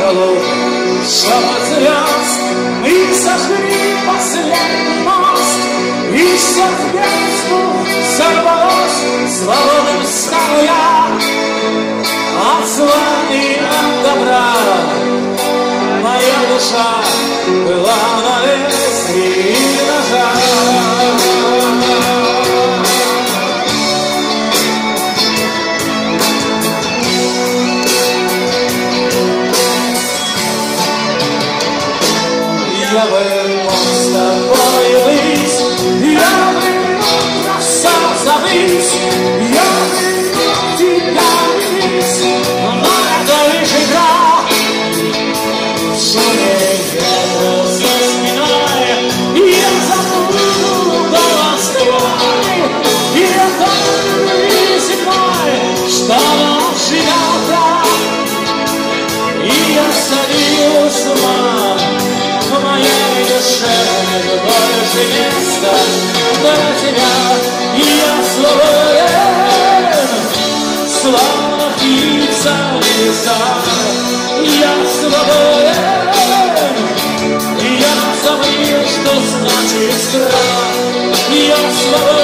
холодный шепот звезд Мы сожгли последний мост. И сердцу сорвалось Свободным стану я. От зла и от добра Моя душа была на Я бы мог сам забыть, значит страх. Я свободен.